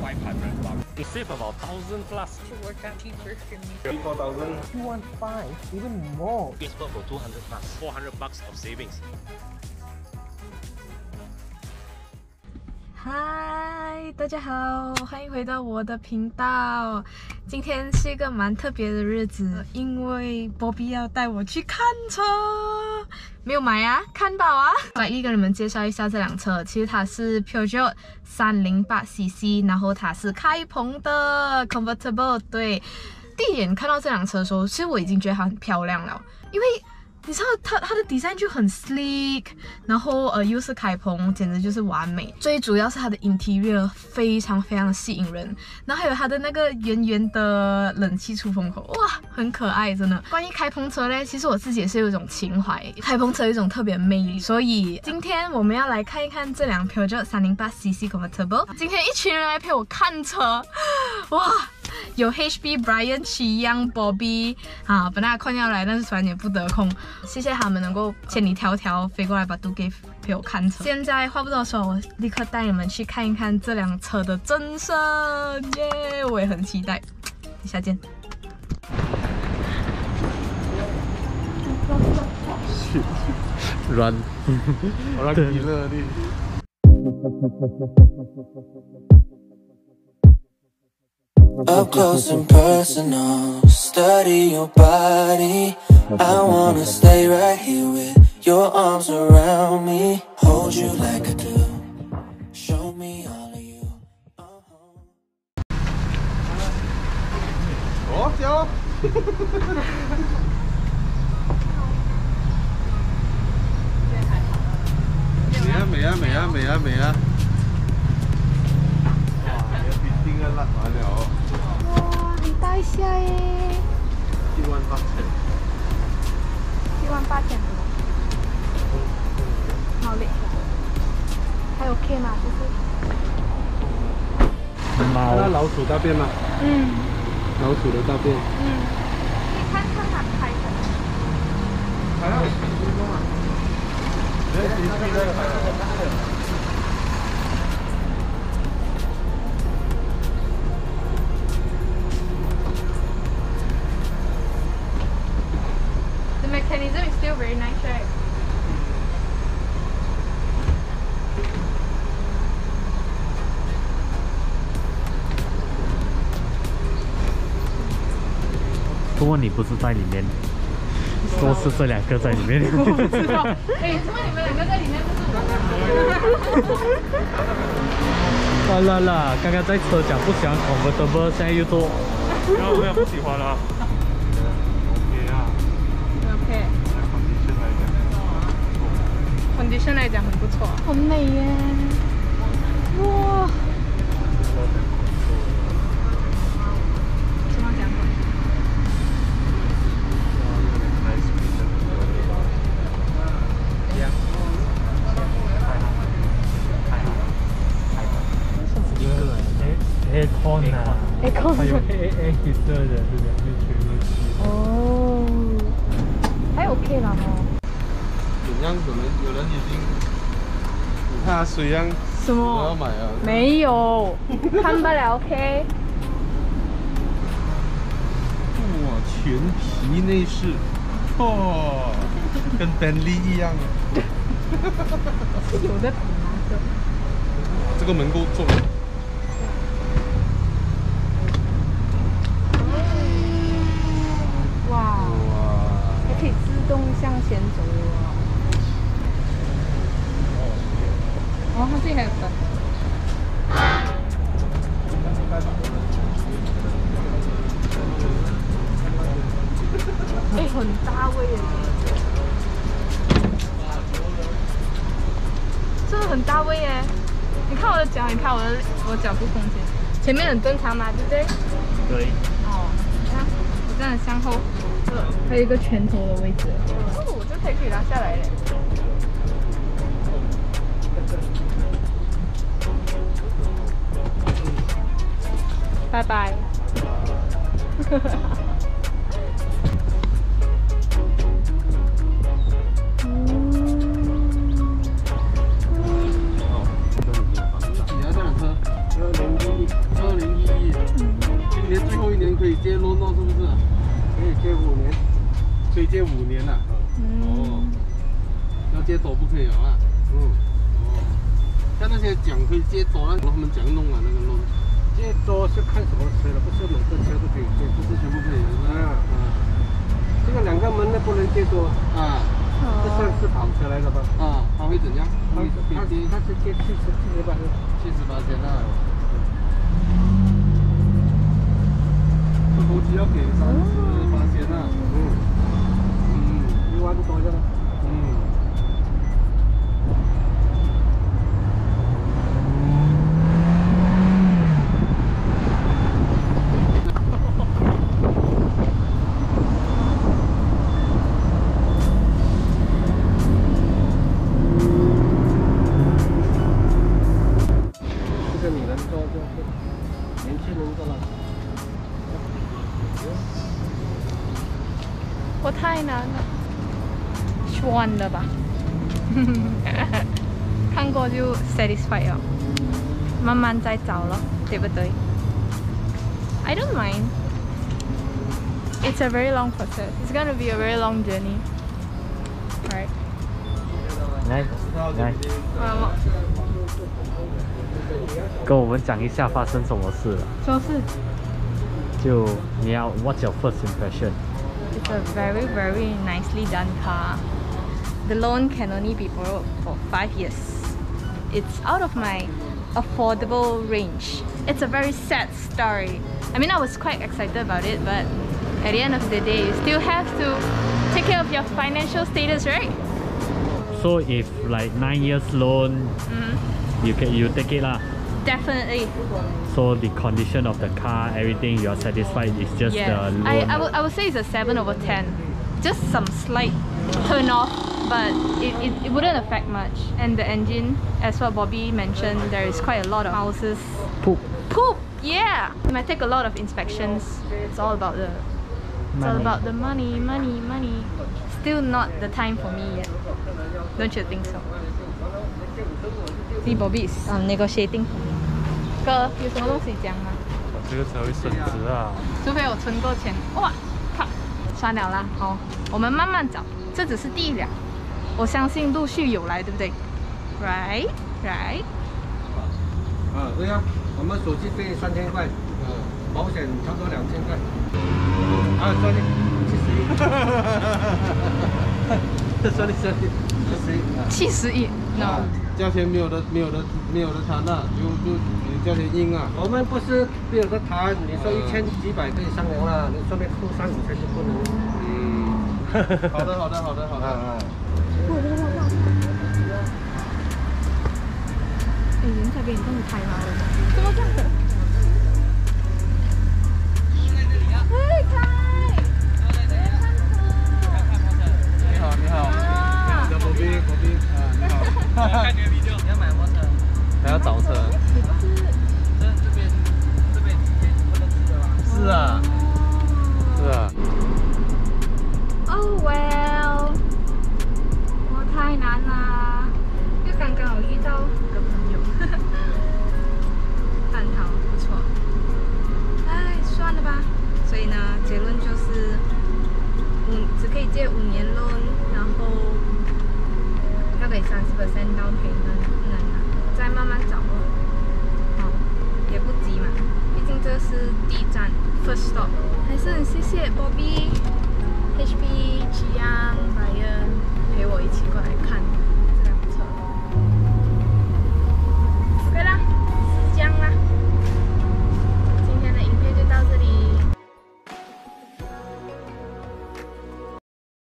500 bucks. You save about 1000 plus. To work out cheaper for me. 34,000. 215, even more. It's worth for 200 plus. 400 bucks of savings. 嗨，大家好，欢迎回到我的频道。今天是一个蛮特别的日子，因为波比要带我去看车，没有买啊，看到啊。来，一跟你们介绍一下这辆车，其实它是 Peugeot 308 CC，然后它是开篷的 convertible。对，第一眼看到这辆车的时候，其实我已经觉得它很漂亮了，因为。你知道它它的设计就很 sleek，然后呃又是开篷，简直就是完美。最主要是它的 interior 非常非常的吸引人，然后还有它的那个圆圆的冷气出风口，哇，很可爱，真的。关于开篷车呢，其实我自己也是有一种情怀，开篷车有一种特别魅力，所以今天我们要来看一看这辆 Peugeot 308 CC Convertible。今天一群人来陪我看车，哇！有 HB Brian、齐央、Bobby 啊，本来困要来，但是突然也不得空。谢谢他们能够千里迢迢飞过来把都给陪我看车。现在话不多说，我立刻带你们去看一看这辆车的真身，耶！我也很期待。等下见。软，我让你热力。Up close and personal, study your body. I wanna stay right here with your arms around me. Hold you like I do. Show me all of you. Braucht ihr auch? Mehr, mehr, mehr, mehr, mehr. 个辣完了。大下耶！一万八千，一万八千多，好嘞，还 OK 吗？就是。猫。那老鼠大便吗？嗯。老鼠的大便。嗯。不是在里面，说是这两个在里面。我不知道。哎，怎么你们两个在里面不是我？啦啦啦！刚刚在车讲不喜欢 convertible，现在又做，然后我也不喜欢了。condition 来讲很不错，很美耶！哇！哦，还 OK 啦哈。怎样？可能有人已经，你看水样，什么？要买啊？没有，看不了。OK。哇，全皮内饰，哦，跟宾利一样。有的品啊，这个门够重。哇！哇！还可以自动向前走哦。哦，它自己还有灯。哎，很大位耶！真的很大位耶！你看我的脚，你看我的我脚部空间，前面很正常嘛，对不对？对。哦，你看我这样向后，还有一个拳头的位置。哦这才可以拿下来嘞。拜拜。呵呵你这辆车。二零一二零一。一今年最后一年可以接罗诺是不是？二五年，可五年了。哦，要接多不可以了啊。嗯，哦，像那些奖可以接多了，他们怎样弄啊？那个弄，接多是看什么车了，不是每个车都可以借。不是全部可以的。啊啊这个两个门的不能接多，啊这算是跑车来的吧？啊，他会怎样？他会它会借它是借七十七十八七十八千啊。这头期要给三十这个女人做就是年轻人做了。我太难了，穿了吧？看过就 satisfied 了，慢慢再找了，对不对？I don't mind. It's a very long process. It's gonna be a very long journey. Right. 来来，我跟我们讲一下发生什么事了。说是就你要 What's your first impression？It's a very, very nicely done car. The loan can only be borrowed for five years. It's out of my affordable range. It's a very sad story. I mean, I was quite excited about it, but at the end of the day, you still have to take care of your financial status, right? So if like nine years loan, Mm, you can you take it lah. Definitely. So the condition of the car, everything you are satisfied. It's just Yes. the loan. I, I, would, I would say it's a 7 over 10. Just some slight turn off, but it, it, it wouldn't affect much. And the engine, as what Bobby mentioned, there is quite a lot of houses. Poop. Poop! Yeah! It might take a lot of inspections. It's all about the it's all Money. about the money, money, money. Still not the time for me yet. Don't you think so? See, Bobby is um, negotiating. 哥，有什么东西讲吗？这个才会升值啊！除非我存够钱。哇，靠，算了啦，好，我们慢慢找，这只是第一辆，我相信陆续有来，对不对？Right, right. 啊，对呀、我们手续费三千块，呃，保险差不多两千块。啊，sorry，七十一。sorry sorry，七十一。啊七十亿，no，价钱没有的，没有的，没有的谈了，就就叫你应啊！我们不是，比如说谈，你说一千几百可以商量了，你顺便扣三五千就不能。嗯，好的，好的，好的，好的。我我我我。哎，人家别人帮你开吗？怎么这样子？在这里啊。开。对对对。看车。你好，你好。我叫罗宾，罗宾。啊，你好。看牛逼。要买什么车。还要倒车。Bobby、HP、Chiang、Ryan 陪我一起过来看。